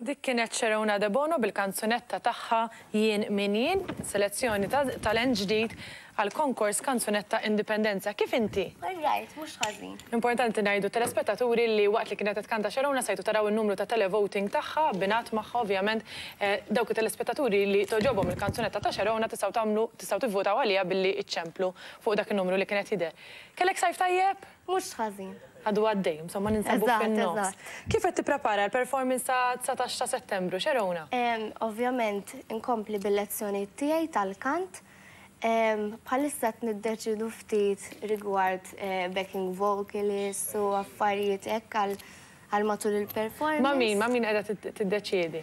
Dik kienet Sharona Debono bil-kanzunetta tagħha Jien Min Jien, selezzjoni ta' talent ġdid għall-konkors Kanzunetta Indipendenza. Kif inti? All right, mhux ħażin. Importanti ngħidu telespettaturi li waqt li kienet qed tkanta Sharona sejtu taraw in-numru ta' televoting tagħha b'ingħad magħha ovvjament dawk it-telespettaturi li togħġobhom il-kanzunetta ta' Sharona tistgħu tagħmlu tistgħu tivvotaw għaliha billi iċċemplu fuq dak in-numru li kien qed jidher. Kellek sajf tajjeb? Mhux ħażin. Għadu għaddej, insomma ninsabu fin-nofs. Eżatt, eżatt. Kif qed tipprepara għall-performance ta' dsatax ta' Settembru, Xerona? Ovvjament inkompli bil-lezzjonijiet tiegħi tal-kant. Bħalissa qed niddeċiedu ftit rigward backing vocalist u affarijiet hekk għal Għal matul il-performance. Ma' min, ma' min qiegħda tiddeċiedi?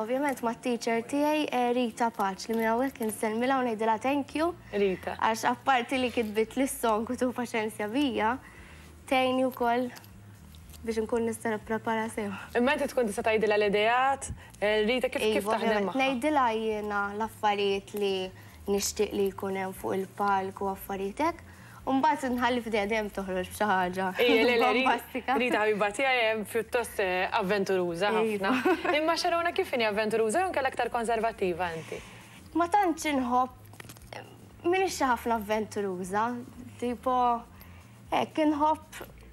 Ovvjament mat-teacher tiegħi Rita Paċ li minn hawnhekk insellmilha u ngħidilha thank you. Rita. Għax apparti li kitbittli s-song u tieħu paċenzja bija, tgħinni wkoll biex inkun nista' nipprepara sew. Imma inti tkun tista' tgħidilha l-ideat, Rita kif kif taħdem magħha? Ngħidilha jiena l-affarijiet li nixtieq li jkun hemm fuq il-palk u affarijiet hekk, U mbagħad inħalli f'idejha dejjem toħroġ b'xi ħaġa bombastika. Rita ħabiba tiegħi hemm pjuttost avventuruża ħafna. Imma Xerona kif inhi avventuruża jew inkella aktar konservattiva inti? Ma tantx inħobb, m'iniex xi ħafna avventuruża, tipo hekk inħobb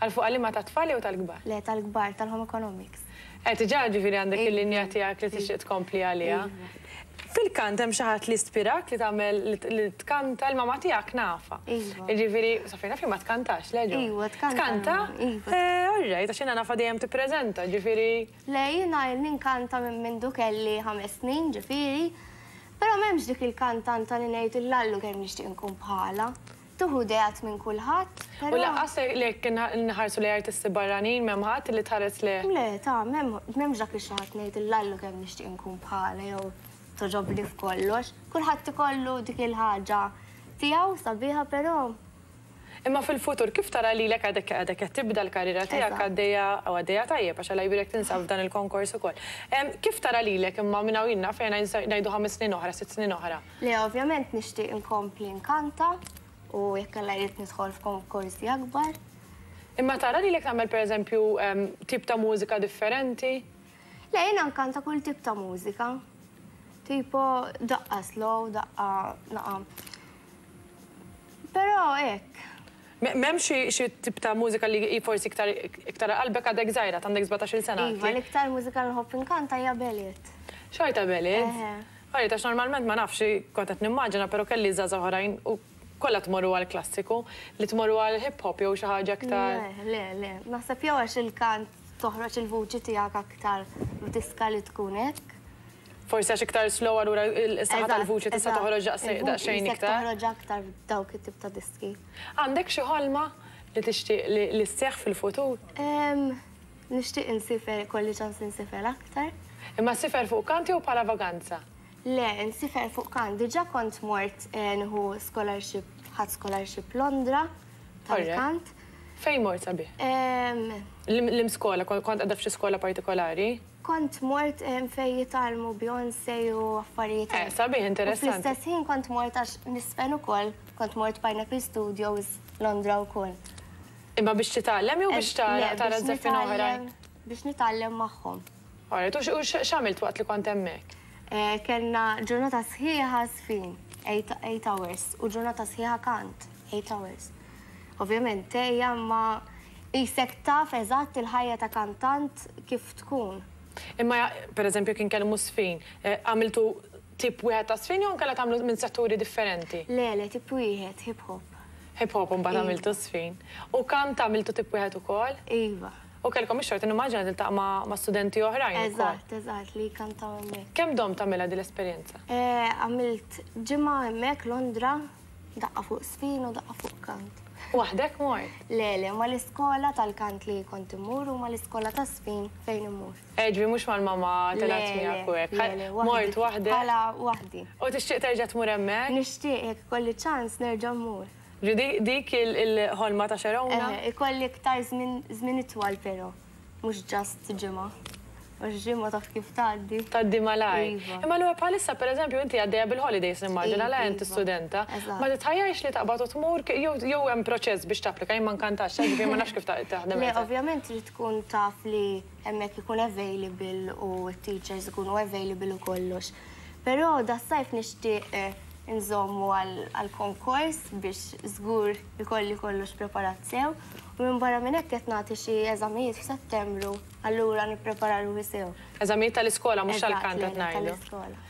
Għal fuq għal liema tat-tfal jew tal-kbar? Le tal-kbar, tal-home economics. Qed diġà ġifieri għandek il-linja tiegħek li tixtieq tkompli għaliha. Fil-kant hemm xi ħadd li spirak li tagħmel li tkanta l-mamma tiegħek nafha. Iva. Jiġifieri sa fejn naf jien ma tkantax, le ġo? Iva tkanta. Tkanta? Iva. All right, għax jiena nafha dejjem tippreżenta, ġifieri. Le jiena ilni nkanta minn mindu kelli ħames snin, ġifieri. Però m'hemmx dik il-kantanta li ngħidilha llu kemm nixtieq inkun bħalha. Tieħu ideat minn kulħadd, però. U lanqas jekk inħarsu lejn artisti barranin m'hemm ħadd li tħares lejh? Le, ta, m'hemmx dak li xi ħadd ngħid il Lallu kemm nixtieq inkun bħala jew togħġobni f'kollox. Kulħadd ikollu dik il-ħaġa tiegħu sabiħa, però. Imma fil-futur kif tara lilek għadek għadek qed tibda l-karriera tiegħek għaddejja u għaddejja tajjeb għax Alla jbierek tinsab f'dan il-konkors ukoll. Kif tara lilek imma minn hawn 'l hinn naf ngħidu ħames snin oħra, sitt snin oħra? Le, ovvjament nixtieq inkompli nkanta u jekk Alla jrid nidħol f'konkorsi akbar. Imma tara lilek tagħmel pereżempju tip ta' mużika differenti? Le, jiena nkanta kull tip ta' mużika. Tipo daqqa slow, daqqa naqam. Però hekk. M'hemm xi tip ta' mużika li hi forsi iktar iktar għal qalbek għadek żgħira, għandek sbatax-il sena inti? Iva, l-iktar mużika li nħobb inkanta hija ballet. Xorta ballet? Eħe. Għalli għax normalment ma nafx xi kont qed nimmaġina pero kelli żgħażagħ oħrajn u kollha tmorru għal klassiku li tmorru għal hip hop jew xi ħaġa iktar. Le, le, le. Naħseb jew għax il-kant toħroġ il-vuċi tiegħek aktar u tiska li tkun hekk. Forsi għax iktar slow allura s-saħħa tal-vuċi tista' toħroġ daqsxejn iktar. Toħroġ aktar f'dawk it-tip ta' diski. Għandek xi ħolma li tixtieq li sseħħ fil-futur? Nixtieq insifer, ikolli ċans insifer aktar. Imma sifer fuq kant jew bħala vaganza? Le, insifer fuq kant. Diġà kont mort nieħu scholarship, ħadt scholarship Londra tal-kant. Fejn mort sabiħ? Liem skola, kont qiegħda f'xi skola partikolari? Kont mort fejn jitgħallmu Beyoncé u affarijiet hekk. Sabiħ, interessanti. U fl-istess ħin kont mort għax nisfen ukoll, kont mort Pineapple Studios Londra wkoll. Imma biex titgħallem jew biex tara tara żeffien oħrajn? Biex nitgħallem magħhom. Alright, u x'għamilt waqt li kont hemmhekk? Eh, kellna ġurnata sħiħa żfin, 8 hours, u ġurnata sħiħa kant, 8 hours. Ovvjament, tejja ma jisek taf eżatt il-ħajja ta' kantant kif tkun. Imma, per eżempju, kien kelmu sfin, eh, għamiltu Tip wieħed ta' żfin jew inkella tagħmlu minn setturi differenti? Le, le, tip wieħed, hip hop. Hip hop u mbagħad għamiltu żfin. U kant għamiltu tip wieħed ukoll? Iva. U kellkom ix-xorta nimmaġina tiltaqa' ma' studenti oħrajn ukoll. Eżatt, eżatt, li jkantaw hemmhekk. Kemm domt tagħmilha din l-esperjenza? Għamilt ġimgħa hemmhekk Londra, daqqa fuq żfin u daqqa fuq kant. Waħdek mort? Le, le, mal-iskola tal-kant li kont immur u mal-iskola taż-żfin fejn immur. Eh ġifieri mhux mal-mamma telgħet miegħek u hekk. Le le le. Mort waħdek. Bħala waħdi. U tixtieq terġa' tmur hemmhekk? Nixtieq jekk ikolli ċans nerġa' mmur. Ġifieri dik il-ħolma ta' Xerowna? Eħe, ikolli iktar żmien, żmien itwal però. Mhux just ġimgħa. Għax ġimgħa taf kif tgħaddi. Tgħaddi malajr. Iva. Imma allura bħalissa pereżempju inti għaddejja bil-holidays nimmaġina, la int studenta. Iva, eżatt. Ma titħajjarx li taqbad u tmur jew hemm proċess biex tapplika? Jien ma nkantax, ġifieri ma nafx kif taħdem. Le ovvjament trid tkun taf li. hemmhekk ikun available u t-teachers ikunu available u kollox. Però das-sajf nixtieq inżommu għall-konkors biex żgur ikolli kollox preparat sew u minbarra minn hekk qed nagħti xi eżamijiet f'Settembru allura nipprepara ruħi sew. Eżamijiet tal-iskola mhux tal-kant qed ngħidu. Eżatt, le, le, tal-iskola.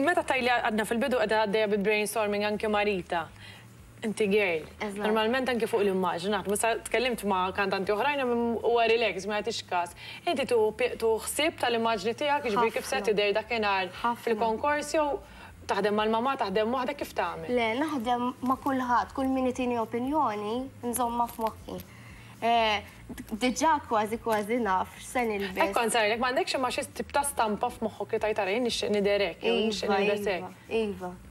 Meta tgħidli għadna fil-bidu qiegħda għaddejja bi brainstorming anke ma' Rita. Inti girl. Eżatt. Normalment anke fuq l-immaġni naħdmu. Sa tkellimt ma' kantanti oħrajn hemm min huwa relax, ma jagħtix każ. Inti tieħu p, tieħu ħsieb tal-immaġni tiegħek, jiġifieri kif se tidher dakinhar fil-konkors jew taħdem mal-mamà, taħdem waħdek, kif tagħmel? Le, naħdem ma' kulħadd, kull min itini opinjoni nżommha f'moħħi. Diġà kważi kważi naf x'se nilbes. Hekk kont se ngħidlek, m'għandekx imma xi tip ta' stampa f'moħħok li tgħid ara jien nixtieq nidher hekk jew nixtieq nilbes hekk. Iva, iva, iva.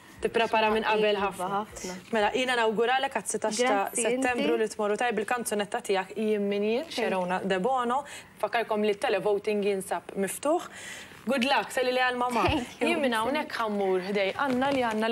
Tipprepara minn qabel ħafna. Mela, jiena nawguralek għas-sitax ta' Settembru li tmorru tajjeb bil-kanzunetta tiegħek Jien Min Jien, Sharona Debono. Infakkarkom li t-televoting jinsab miftuħ. Good luck, salili għall-mamà. Jien minn hawnhekk ħa mmur ħdej Anna li għandna